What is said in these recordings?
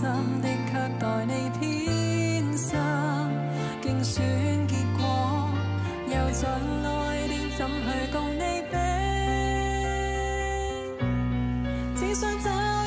心的却待你偏心，竞选结果，又怎爱的怎去共你比？只想找。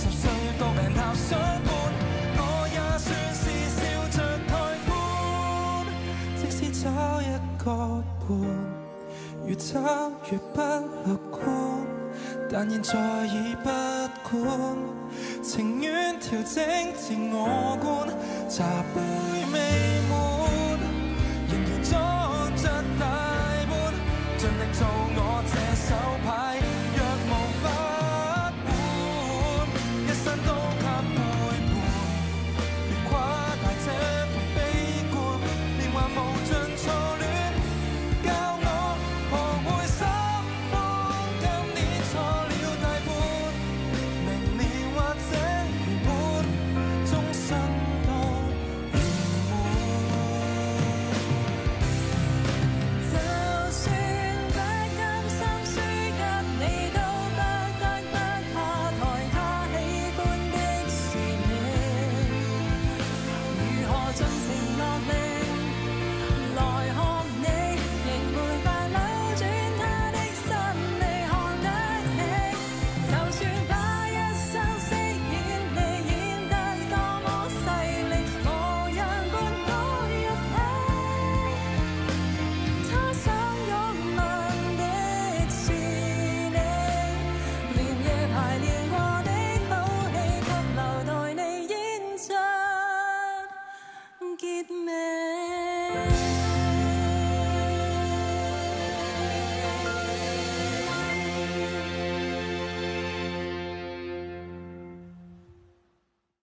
十岁到病榻相伴，我也算是笑着抬棺。即使找一个伴，越找越不乐观。但现在已不管，情愿调整自我观。茶杯未满。